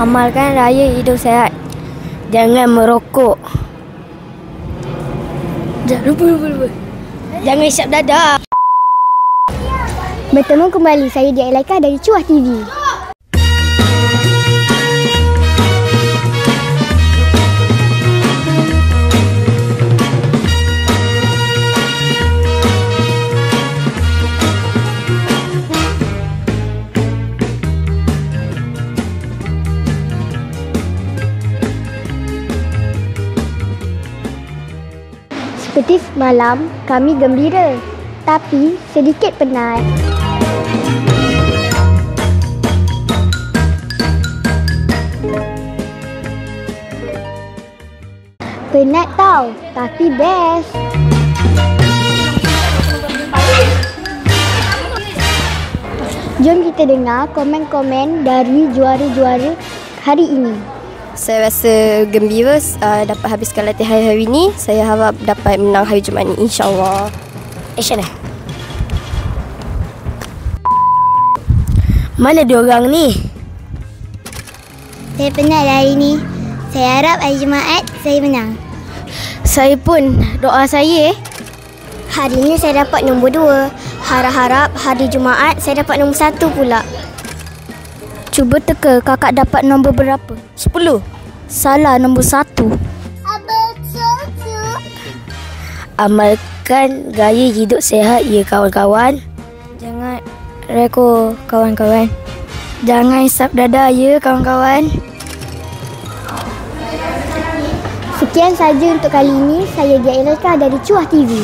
Amalkan raya hidup sehat. Jangan merokok. Jangan lupa, lupa, lupa. Jangan isap dada. Bertemu kembali saya Dia Elaika dari Cuah TV. Seperti semalam, kami gembira. Tapi sedikit penat. Penat tau, tapi best. Jom kita dengar komen-komen dari juara-juara hari ini. Saya rasa gembira uh, dapat habiskan latihan hari ini. Saya harap dapat menang hari Jumaat ni insya-Allah. Action eh. Mana dia orang ni? Saya penat hari ini. Saya harap hari Jumaat saya menang. Saya pun doa saya eh. Hari ini saya dapat nombor dua. Harap-harap hari Jumaat saya dapat nombor satu pula. Cuba teka kakak dapat nombor berapa? 10. Salah nombor satu. Amalkan gaya hidup sehat ya kawan-kawan. Jangan reko kawan-kawan. Jangan isap dada ya kawan-kawan. Sekian saja untuk kali ini. Saya Dia Elka dari Cuah TV.